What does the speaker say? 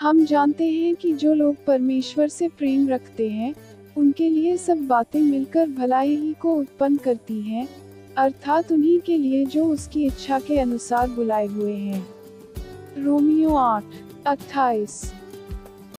हम जानते हैं कि जो लोग परमेश्वर से प्रेम रखते हैं, उनके लिए सब बातें मिलकर भलाई ही को उत्पन्न करती हैं, अर्थात उन्हीं के लिए जो उसकी इच्छा के अनुसार बुलाए हुए हैं। रोमियो आठ, अट्ठाईस।